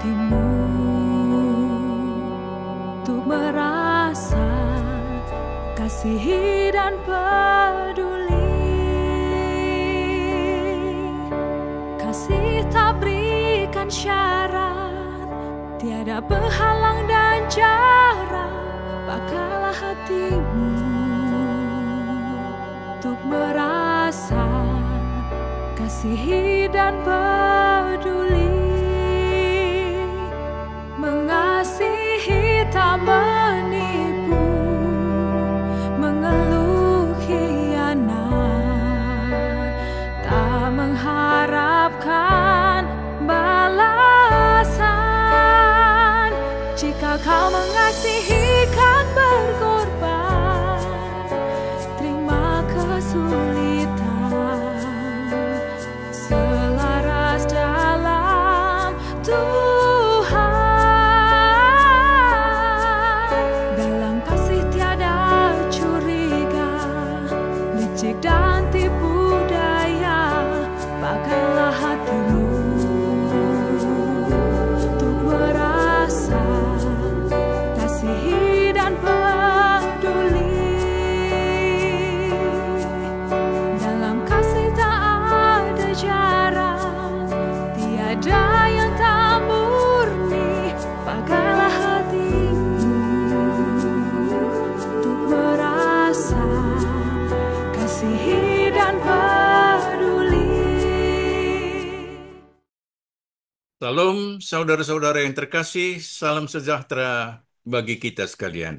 hatimu Untuk merasa kasih dan peduli. Kasih tak berikan syarat Tiada penghalang dan jarak mengasihi saudara-saudara yang terkasih, salam sejahtera bagi kita sekalian.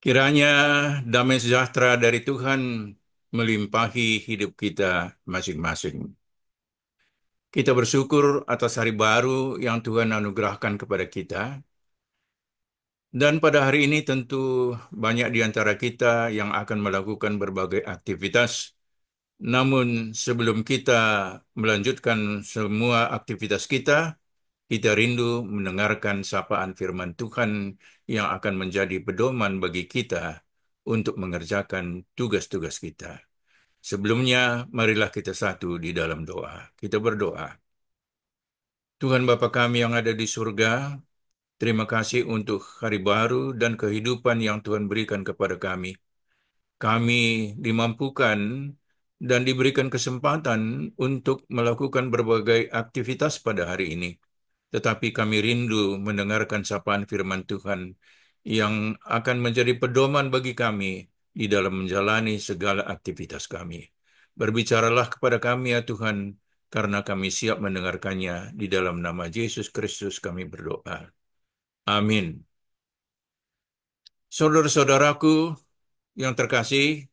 Kiranya damai sejahtera dari Tuhan melimpahi hidup kita masing-masing. Kita bersyukur atas hari baru yang Tuhan anugerahkan kepada kita. Dan pada hari ini tentu banyak di antara kita yang akan melakukan berbagai aktivitas namun sebelum kita melanjutkan semua aktivitas kita, kita rindu mendengarkan sapaan firman Tuhan yang akan menjadi pedoman bagi kita untuk mengerjakan tugas-tugas kita. Sebelumnya, marilah kita satu di dalam doa. Kita berdoa. Tuhan Bapa kami yang ada di surga, terima kasih untuk hari baru dan kehidupan yang Tuhan berikan kepada kami. Kami dimampukan dan diberikan kesempatan untuk melakukan berbagai aktivitas pada hari ini. Tetapi kami rindu mendengarkan sapaan firman Tuhan yang akan menjadi pedoman bagi kami di dalam menjalani segala aktivitas kami. Berbicaralah kepada kami ya Tuhan, karena kami siap mendengarkannya di dalam nama Yesus Kristus kami berdoa. Amin. Saudara-saudaraku yang terkasih,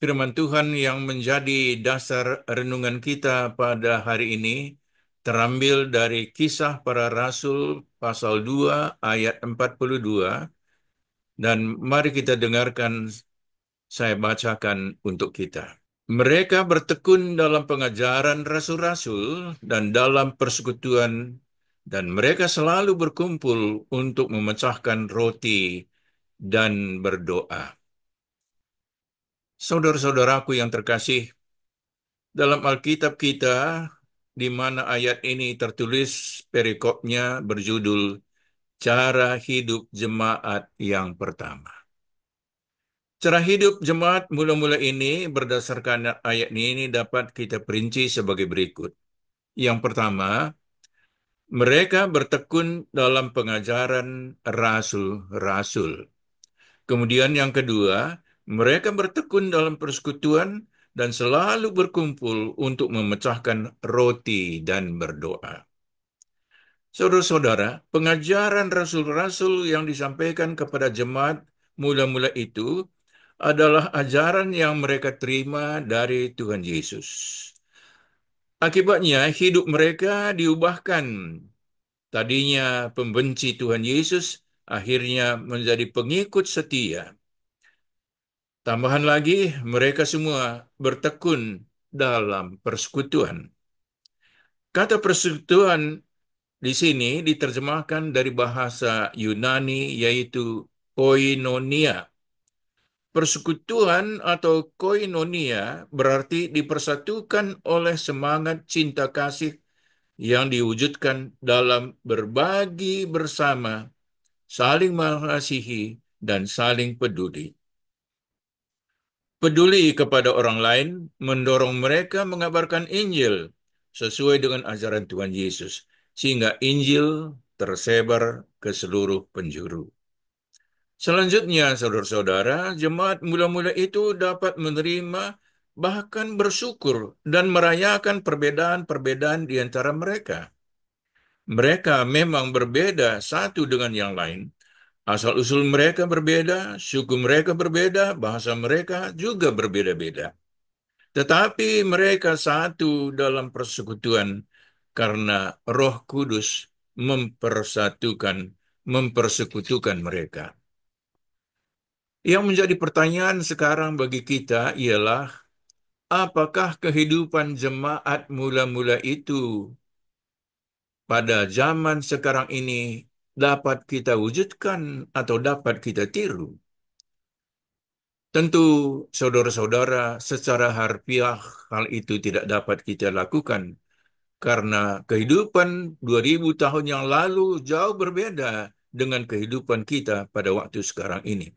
Firman Tuhan yang menjadi dasar renungan kita pada hari ini terambil dari kisah para rasul pasal 2 ayat 42 dan mari kita dengarkan saya bacakan untuk kita. Mereka bertekun dalam pengajaran rasul-rasul dan dalam persekutuan dan mereka selalu berkumpul untuk memecahkan roti dan berdoa. Saudara-saudaraku yang terkasih, dalam Alkitab kita, di mana ayat ini tertulis perikopnya berjudul Cara Hidup Jemaat yang Pertama. Cara hidup jemaat mula-mula ini berdasarkan ayat ini dapat kita perinci sebagai berikut. Yang pertama, mereka bertekun dalam pengajaran rasul-rasul. Kemudian yang kedua, mereka bertekun dalam persekutuan dan selalu berkumpul untuk memecahkan roti dan berdoa. Saudara-saudara, pengajaran rasul-rasul yang disampaikan kepada jemaat mula-mula itu adalah ajaran yang mereka terima dari Tuhan Yesus. Akibatnya hidup mereka diubahkan. Tadinya pembenci Tuhan Yesus akhirnya menjadi pengikut setia. Tambahan lagi, mereka semua bertekun dalam persekutuan. Kata persekutuan di sini diterjemahkan dari bahasa Yunani yaitu koinonia. Persekutuan atau koinonia berarti dipersatukan oleh semangat cinta kasih yang diwujudkan dalam berbagi bersama, saling mengasihi, dan saling peduli. Peduli kepada orang lain mendorong mereka mengabarkan Injil sesuai dengan ajaran Tuhan Yesus, sehingga Injil tersebar ke seluruh penjuru. Selanjutnya, saudara-saudara, jemaat mula-mula itu dapat menerima bahkan bersyukur dan merayakan perbedaan-perbedaan di antara mereka. Mereka memang berbeda satu dengan yang lain. Asal-usul mereka berbeda, suku mereka berbeda, bahasa mereka juga berbeda-beda. Tetapi mereka satu dalam persekutuan karena Roh Kudus mempersatukan, mempersekutukan mereka. Yang menjadi pertanyaan sekarang bagi kita ialah apakah kehidupan jemaat mula-mula itu pada zaman sekarang ini dapat kita wujudkan atau dapat kita tiru? Tentu, saudara-saudara, secara harfiah hal itu tidak dapat kita lakukan karena kehidupan 2000 tahun yang lalu jauh berbeda dengan kehidupan kita pada waktu sekarang ini.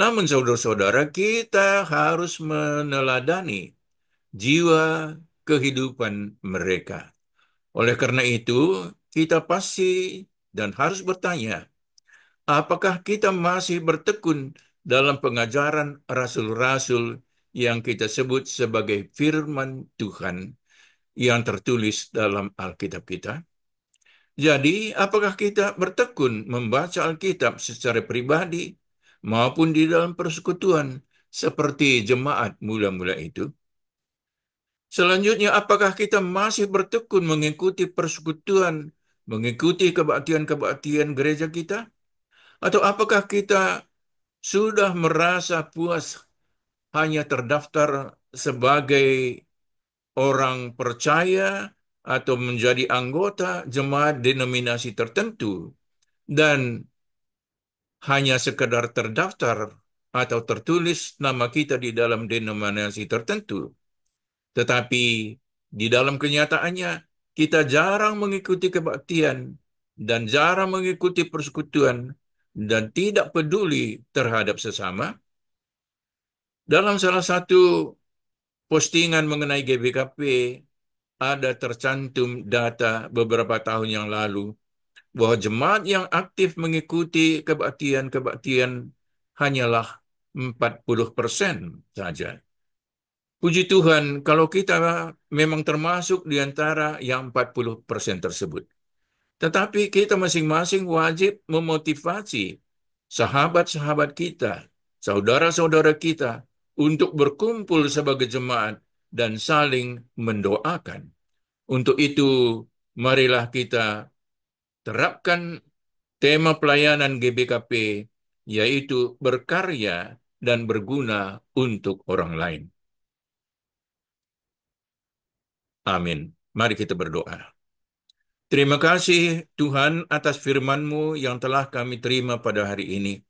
Namun saudara-saudara, kita harus meneladani jiwa kehidupan mereka. Oleh karena itu, kita pasti dan harus bertanya, apakah kita masih bertekun dalam pengajaran rasul-rasul yang kita sebut sebagai firman Tuhan yang tertulis dalam Alkitab kita? Jadi, apakah kita bertekun membaca Alkitab secara pribadi maupun di dalam persekutuan seperti jemaat mula-mula itu? Selanjutnya, apakah kita masih bertekun mengikuti persekutuan, mengikuti kebaktian-kebaktian gereja kita? Atau apakah kita sudah merasa puas hanya terdaftar sebagai orang percaya atau menjadi anggota jemaat denominasi tertentu dan hanya sekedar terdaftar atau tertulis nama kita di dalam denominasi tertentu. Tetapi di dalam kenyataannya kita jarang mengikuti kebaktian dan jarang mengikuti persekutuan dan tidak peduli terhadap sesama. Dalam salah satu postingan mengenai GBKP ada tercantum data beberapa tahun yang lalu bahwa jemaat yang aktif mengikuti kebaktian-kebaktian hanyalah 40% saja. Puji Tuhan, kalau kita memang termasuk di antara yang 40% tersebut. Tetapi kita masing-masing wajib memotivasi sahabat-sahabat kita, saudara-saudara kita, untuk berkumpul sebagai jemaat dan saling mendoakan. Untuk itu, marilah kita terapkan tema pelayanan GBKP, yaitu berkarya dan berguna untuk orang lain. Amin. Mari kita berdoa. Terima kasih Tuhan atas firman-Mu yang telah kami terima pada hari ini.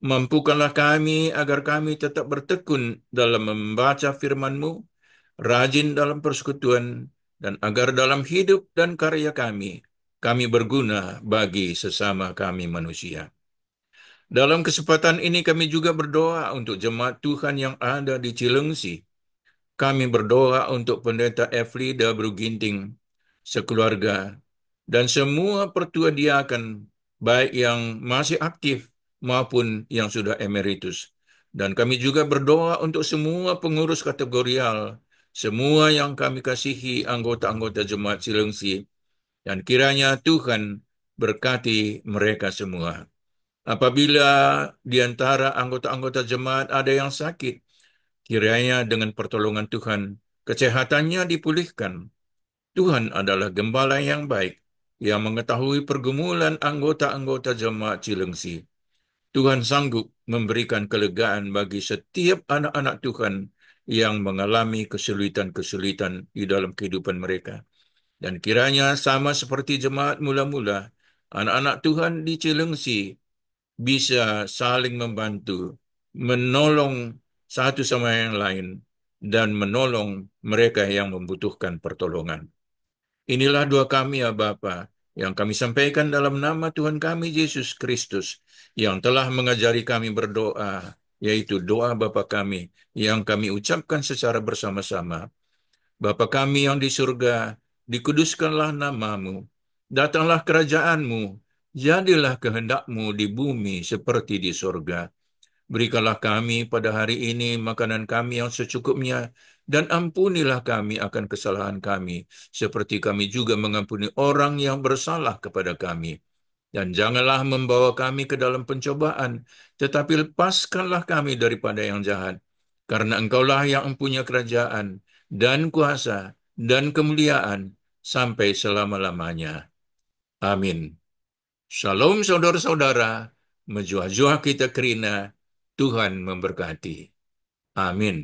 Mampukanlah kami agar kami tetap bertekun dalam membaca firman-Mu, rajin dalam persekutuan, dan agar dalam hidup dan karya kami, kami berguna bagi sesama kami manusia. Dalam kesempatan ini kami juga berdoa untuk jemaat Tuhan yang ada di Cilengsi. Kami berdoa untuk Pendeta Eflida Bruginting, sekeluarga, dan semua pertua diakan, baik yang masih aktif maupun yang sudah emeritus. Dan kami juga berdoa untuk semua pengurus kategorial, semua yang kami kasihi anggota-anggota jemaat Cilengsi, dan kiranya Tuhan berkati mereka semua. Apabila di antara anggota-anggota jemaat ada yang sakit, kiranya dengan pertolongan Tuhan, kesehatannya dipulihkan. Tuhan adalah gembala yang baik, yang mengetahui pergumulan anggota-anggota jemaat Cilengsi. Tuhan sanggup memberikan kelegaan bagi setiap anak-anak Tuhan yang mengalami kesulitan-kesulitan di dalam kehidupan mereka. Dan kiranya sama seperti jemaat mula-mula, anak-anak Tuhan di Cilengsi bisa saling membantu, menolong satu sama yang lain, dan menolong mereka yang membutuhkan pertolongan. Inilah doa kami ya Bapa, yang kami sampaikan dalam nama Tuhan kami Yesus Kristus, yang telah mengajari kami berdoa, yaitu doa Bapa kami, yang kami ucapkan secara bersama-sama. Bapa kami yang di surga, dikuduskanlah namamu, datanglah kerajaanmu, jadilah kehendakmu di bumi seperti di surga. Berikanlah kami pada hari ini makanan kami yang secukupnya, dan ampunilah kami akan kesalahan kami, seperti kami juga mengampuni orang yang bersalah kepada kami. Dan janganlah membawa kami ke dalam pencobaan, tetapi lepaskanlah kami daripada yang jahat. Karena engkaulah yang mempunyai kerajaan, dan kuasa, dan kemuliaan, sampai selama-lamanya. Amin. Shalom saudara-saudara, menjuah-juah kita kerina, Tuhan memberkati. Amin.